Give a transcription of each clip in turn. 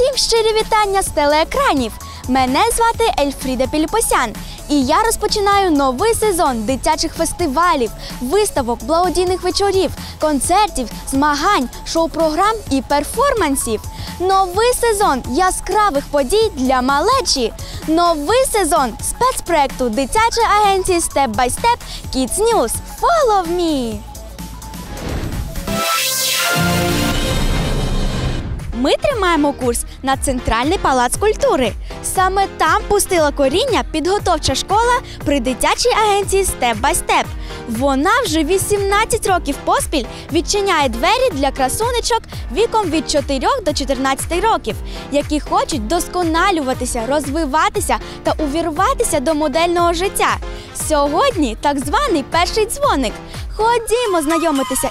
Усім щирі вітання з телеекранів. Мене звати Ельфріда Піліпосян. І я розпочинаю новий сезон дитячих фестивалів, виставок, благодійних вечорів, концертів, змагань, шоу-програм і перформансів. Новий сезон яскравих подій для малечі. Новий сезон спецпроекту дитячої агенції Step by Step Kids News. Follow me! Ми тримаємо курс на центральний палац культури. Саме там пустила коріння підготовча школа при дитячій агенції Step by Step. Вона вже 18 років поспіль відчиняє двері для красунечок віком від 4 до 14 років, які хочуть досконалюватися, розвиватися та увірватися до модельного життя. Сьогодні так званий перший дзвоник. Ходімо знайомитися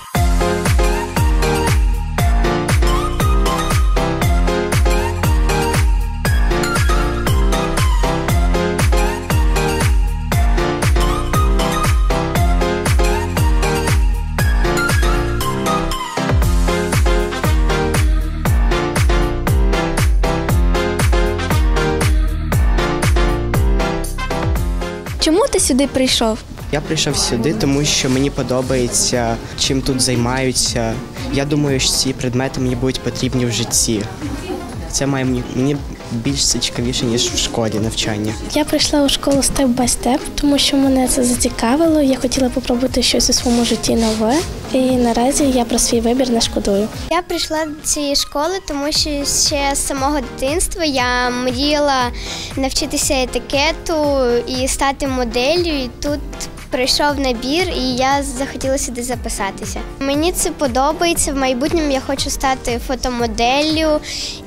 Ти сюди прийшов? Я прийшов сюди, тому що мені подобається, чим тут займаються. Я думаю, що ці предмети мені будуть потрібні в житті. Це має мені, більш цікавіше, ніж в школі навчання. Я прийшла у школу степ by степ, тому що мене це зацікавило. Я хотіла попробувати щось у своєму житті нове. І наразі я про свій вибір не шкодую. Я прийшла до цієї школи, тому що ще з самого дитинства я мріяла навчитися етикету і стати моделлю. І тут прийшов набір, і я захотіла сюди записатися. Мені це подобається. В майбутньому я хочу стати фотомоделлю.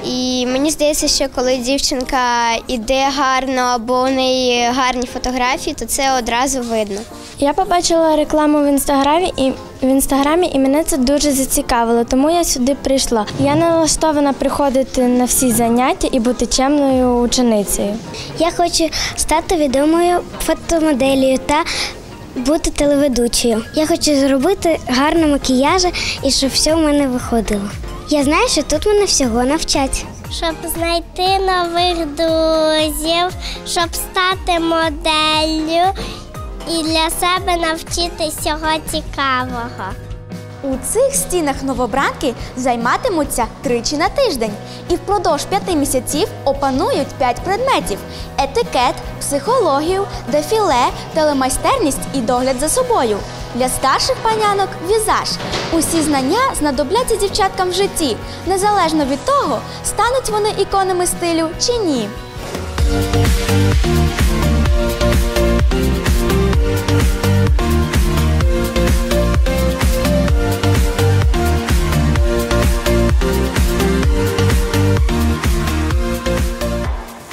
І мені здається, що коли дівчинка іде гарно або у неї гарні фотографії, то це одразу видно. Я побачила рекламу в інстаграмі і в інстаграмі, і мене це дуже зацікавило, тому я сюди прийшла. Я налаштована приходити на всі заняття і бути чемною ученицею. Я хочу стати відомою фотомоделлю та бути телеведучою. Я хочу зробити гарний макіяж і щоб все в мене виходило. Я знаю, що тут мене всього навчать. щоб знайти нових друзів, щоб стати моделлю і для себе навчитися цього цікавого. У цих стінах новобранки займатимуться тричі на тиждень і впродовж п'яти місяців опанують п'ять предметів: етикет, психологію, дефіле, телемайстерність і догляд за собою. Для старших панянок візаж. Усі знання знадобляться дівчаткам в житті, незалежно від того, стануть вони іконами стилю чи ні.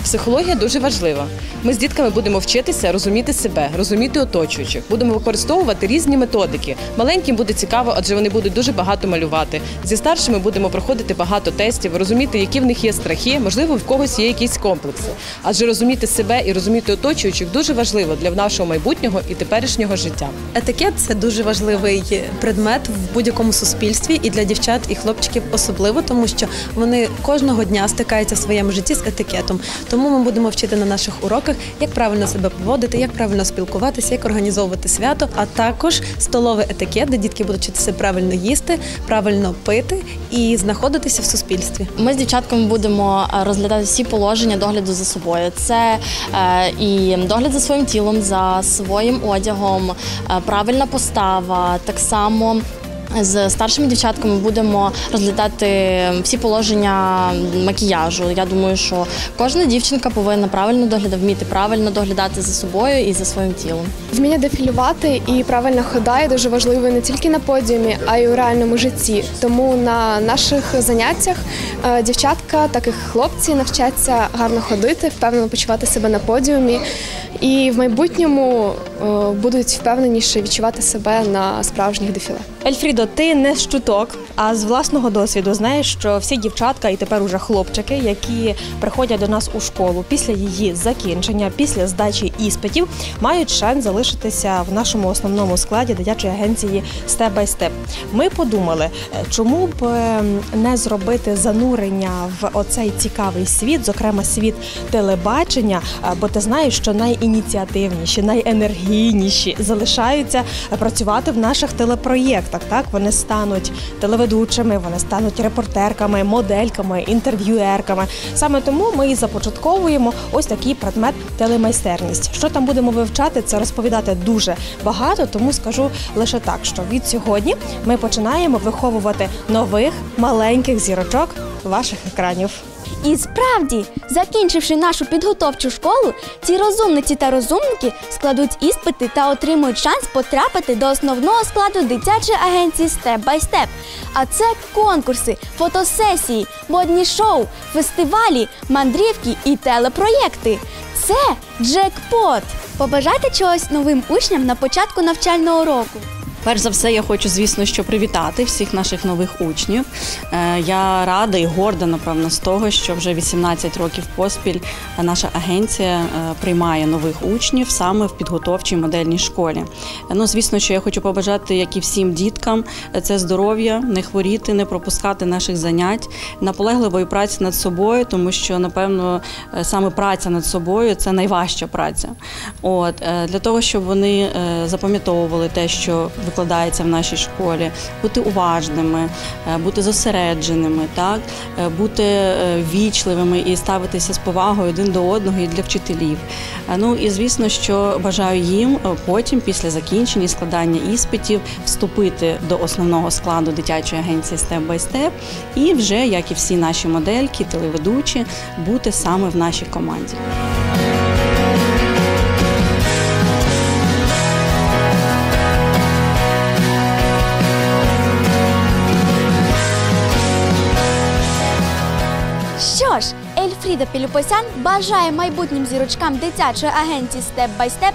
Психологія дуже важлива. Ми з дітками будемо вчитися розуміти себе, розуміти оточуючих. Будемо використовувати різні методики. Маленьким буде цікаво, адже вони будуть дуже багато малювати. Зі старшими будемо проходити багато тестів, розуміти, які в них є страхи, можливо, в когось є якісь комплекси. Адже розуміти себе і розуміти оточуючих дуже важливо для нашого майбутнього і теперішнього життя. Етикет це дуже важливий предмет в будь-якому суспільстві і для дівчат і хлопчиків особливо, тому що вони кожного дня стикаються в своєму житті з етикетом. Тому ми будемо вчити на наших уроках, як правильно себе поводити, як правильно спілкуватися, як організовувати свято, а також столовий етикет, де дітки будуть вчитися правильно їсти, правильно пити і знаходитися в суспільстві. Ми з дівчатками будемо е, розглядати всі положення догляду за собою. Це е, і догляд за своїм тілом, за своїм одягом, е, правильна постава, так само. З старшими дівчатками будемо розглядати всі положення макіяжу. Я думаю, що кожна дівчинка повинна правильно доглядати, вміти правильно доглядати за собою і за своїм тілом. Вміння дефілювати і правильна хода є дуже важливою не тільки на подіумі, а й у реальному житті. Тому на наших заняттях е, дівчатка, так і хлопці навчаться гарно ходити, впевнено почувати себе на подіумі і в майбутньому будуть впевненіше відчувати себе на справжніх дефіле. Ельфрідо, ти не з чуток, а з власного досвіду знаєш, що всі дівчатка і тепер уже хлопчики, які приходять до нас у школу після її закінчення, після здачі іспитів, мають шанс залишитися в нашому основному складі дитячої агенції Step by Step. Ми подумали, е, чому б е, не зробити занурення в оцей цікавий світ, зокрема світ телебачення, е, бо ти знаєш, що найініціативніші, найенергійніші залишаються працювати в наших телепроєктах. Так вони стануть телеведучими, вони стануть репортерками, модельками, інтерв'юерками. Саме тому ми і започатковуємо ось такий предмет телемайстерність. Що там будемо вивчати, це розповідати дуже багато, тому скажу лише так, що від сьогодні ми починаємо виховувати нових маленьких зірочок ваших екранів. І справді, закінчивши нашу підготовчу школу, ці розумниці та розумники складуть іспити та отримують шанс потрапити до основного складу дитячої агенції Step by Step. А це конкурси, фотосесії, модні шоу, фестивалі, мандрівки і телепроєкти. Це джекпот. Побажайте чогось новим учням на початку навчального року. Перш за все, я хочу, звісно, що привітати всіх наших нових учнів. Е, Я рада і горда, напевно, з того, що вже 18 років поспіль наша агенція е, приймає нових учнів саме в підготовчій модельній школі. Ну, звісно, що я хочу побажати, як і всім діткам, це здоров'я, не хворіти, не пропускати наших занять, наполегливої праці над собою, тому що, напевно, е, саме праця над собою це найважча праця. От для того, щоб вони запам'ятовували те, що викладається в нашій школі, бути уважними, е, бути зосередженими, так е, бути е, вічливими і ставитися з повагою один до одного і для вчителів. Ну і звісно, що бажаю їм потім, після закінчення складання іспитів, вступити до основного складу дитячої агенції Step by Step і вже, як і всі наші модельки, телеведучі, бути саме в нашій команді. Що ж, Ельфріда Пілюпосян бажає майбутнім зірочкам дитячої агенції Step by Step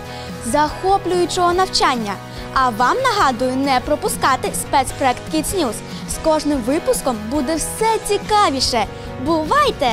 захоплюючого навчання. А вам нагадую не пропускати спецпроект Kids News. З кожним випуском буде все цікавіше. Бувайте!